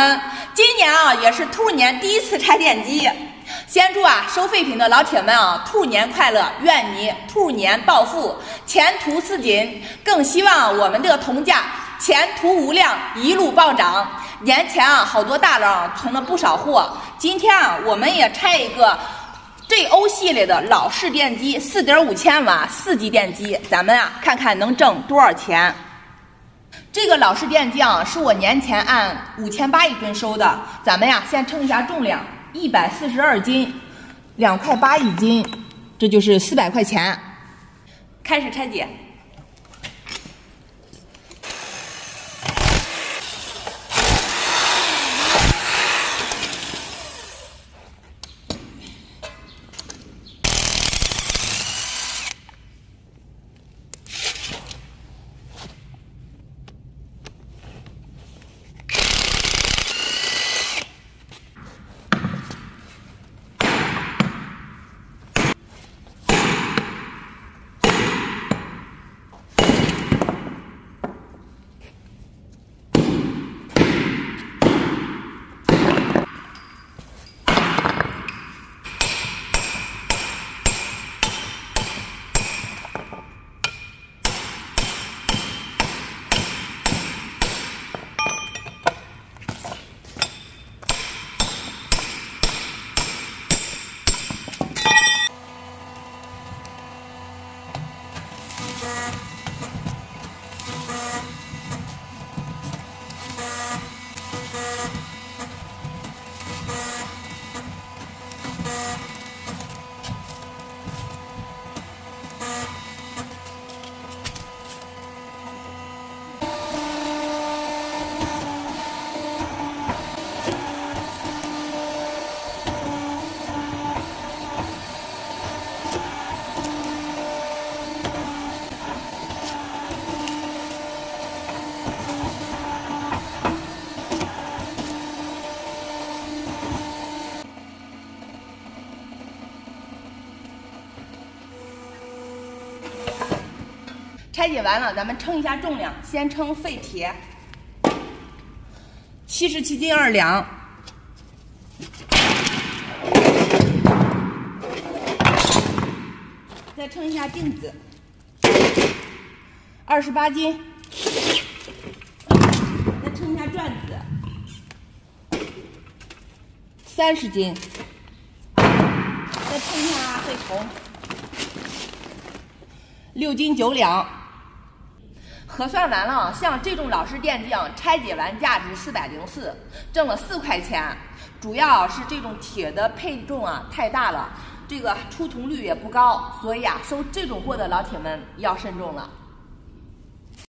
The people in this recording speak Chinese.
们，今年啊也是兔年第一次拆电机，先祝啊收废品的老铁们啊兔年快乐，愿你兔年暴富，前途似锦。更希望我们的铜价前途无量，一路暴涨。年前啊好多大佬存了不少货，今天啊我们也拆一个 GO 系列的老式电机，四点五千瓦四级电机，咱们啊看看能挣多少钱。这个老式电机啊，是我年前按五千八一吨收的。咱们呀，先称一下重量，一百四十二斤，两块八一斤，这就是四百块钱。开始拆解。拆解完了，咱们称一下重量。先称废铁，七十七斤二两。再称一下镜子，二十八斤。再称一下转子，三十斤。再称一下废铜，六斤九两。核算完了，像这种老式电机啊，拆解完价值四百零四，挣了四块钱。主要是这种铁的配重啊太大了，这个出铜率也不高，所以啊，收这种货的老铁们要慎重了。